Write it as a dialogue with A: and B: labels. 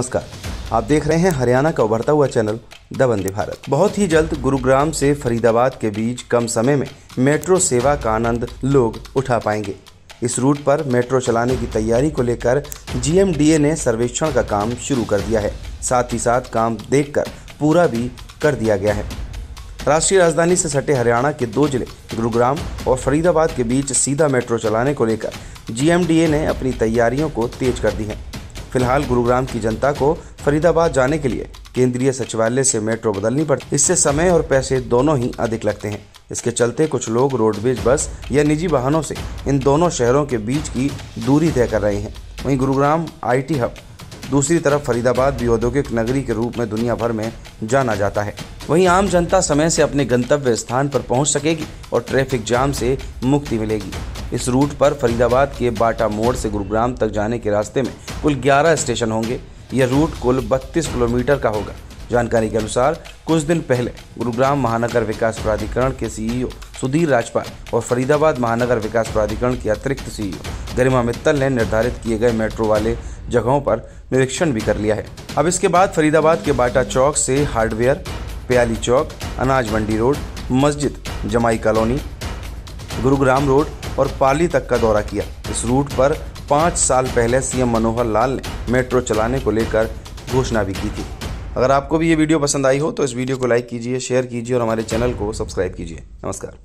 A: नमस्कार। आप देख रहे हैं हरियाणा का उभरता हुआ चैनल, द वंदे भारत। बहुत ही जल्द गुरुग्राम से फरीदाबाद के बीच कम समय में मेट्रो सेवा का आनंद लोग उठा पाएँगे। इस रूट पर मेट्रो चलाने की तैयारी को लेकर जीएमडीए ने सर्वेक्षण का काम शुरू कर दिया है। साथ ही साथ काम देखकर पूरा भी कर दिया गया है। राष्ट्रीय राजधानी से सटे हरियाणा के दो ज़िले, गुरुग्राम और फरीदाबाद के बीच सीधा मेट्रो चलाने को लेकर जीएमडीए ने अपनी तैयारियों को तेज कर दी है। फ़िलहाल गुरुग्राम की जनता को फरीदाबाद जाने के लिए केंद्रीय सचिवालय से मेट्रो बदलनी पड़ती इससे समय और पैसे दोनों ही अधिक लगते हैं। इसके चलते कुछ लोग रोडवेज़ बस या निजी वाहनों से इन दोनों शहरों के बीच की दूरी तय कर रहे हैं। वहीं गुरुग्राम आईटी हब, दूसरी तरफ़ फरीदाबाद भी औद्योगिक नगरी के रूप में दुनिया भर में जाना जाता है। वहीं आम जनता समय से अपने गंतव्य स्थान पर पहुँच सकेगी और ट्रैफ़िक जाम से मुक्ति मिलेगी। इस रूट पर फरीदाबाद के बाटा मोड़ से गुरुग्राम तक जाने के रास्ते में कुल 11 स्टेशन होंगे। यह रूट कुल 32 किलोमीटर का होगा। जानकारी के अनुसार, कुछ दिन पहले गुरुग्राम महानगर विकास प्राधिकरण के सीईओ सुधीर राजपाल और फरीदाबाद महानगर विकास प्राधिकरण के अतिरिक्त सीईओ गरिमा मित्तल ने निर्धारित किए गए मेट्रो वाले जगहों पर निरीक्षण भी कर लिया है। अब इसके बाद फरीदाबाद के बाटा चौक से हार्डवेयर, प्याली चौक, अनाज मंडी रोड, मस्जिद, जमाई कॉलोनी, गुरुग्राम रोड और पाली तक का दौरा किया। इस रूट पर पाँच साल पहले सीएम मनोहर लाल ने मेट्रो चलाने को लेकर घोषणा भी की थी। अगर आपको भी ये वीडियो पसंद आई हो तो इस वीडियो को लाइक कीजिए, शेयर कीजिए और हमारे चैनल को सब्सक्राइब कीजिए। नमस्कार।